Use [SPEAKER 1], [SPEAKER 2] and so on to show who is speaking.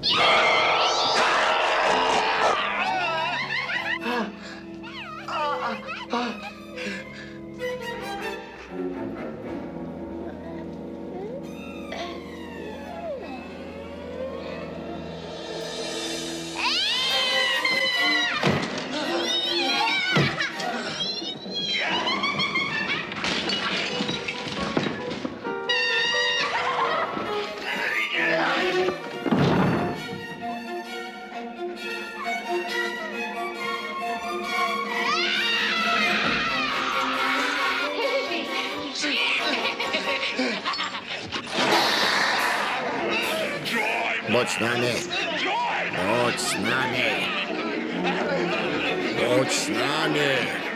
[SPEAKER 1] Yeah! Chodź z nami. Chodź z nami. Chodź z nami.